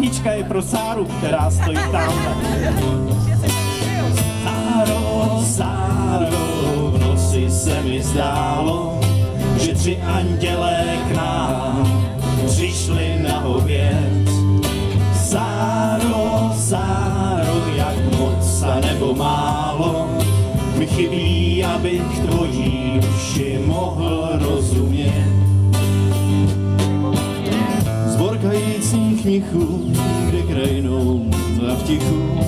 písnička je pro Sáru, která stojí tam. Sáro, Sáro, v noci se mi zdálo, že tři andělé k nám přišli na oběd. Sáro, Sáro, jak moc a nebo málo, mi chybí, abych tvojí duši mohl rozumět. Mnichů, kde krajinou a v tichu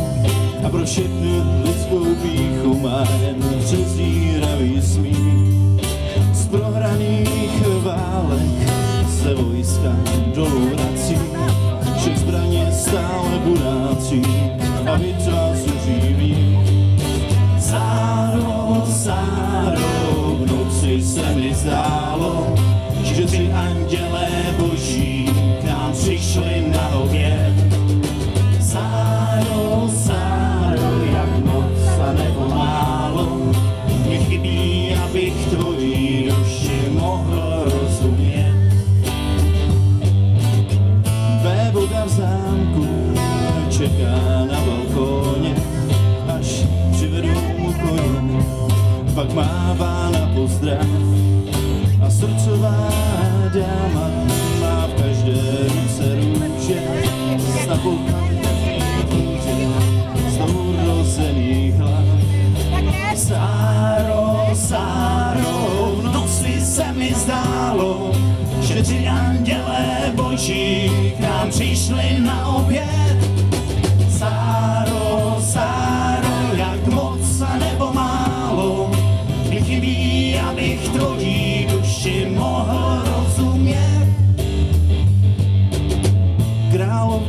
a pro všechnu lidskou píchu má jen přezíravý smích. Z prohraných válek se vojska dolů vrací, všech zbraně stále burácí a bitva zuříví. Sáro, Sáro, v noci se mi zdálo, že tři andělé boží k nám přišli na oběd. Sáro, Sáro, jak moc a nebo málo, mě chybí, abych tvojí duši mohl rozumět. Vévoda v zámku čeká na balkóně, až přivedou mu koně, pak mává na pozdrav a srdcová dáma růže s napolkami z urozených hlav. Sáro, Sáro, v noci se mi zdálo, že tři andělé boží k nám přišli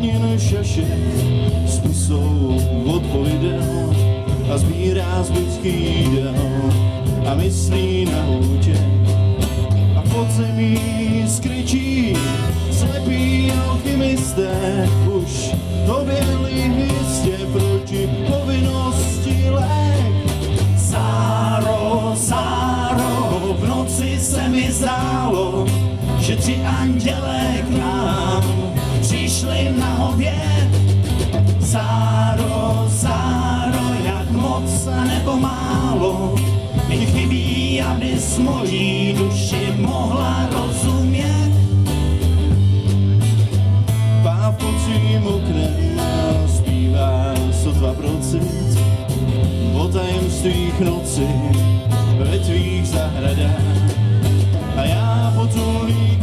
Královnin šašek spisou odpovědel a sbírá zbytky jídel a myslí na útěk a v podzemí skryčí slepí alchymisté už objevili jistě proti povinnosti lék. Sáro, Sáro, v noci se mi zdálo, že tři andělé k nám přišli na oběd. Sáro, Sáro, jak moc a nebo málo, mi chybí, abys mojí duši mohla rozumět. Páv pod svým oknem zpívá sotva procent o tajemstvích noci ve tvých zahradách. A já potulný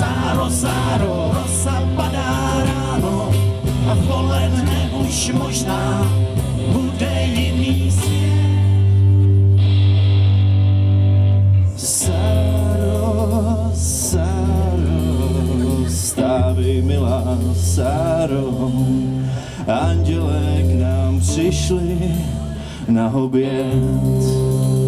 Sáro, Sáro, rosa padá ráno a v poledne už možná bude jiný svět. Sáro, Sáro, stávej milá Sáro, andělé k nám přišli na oběd.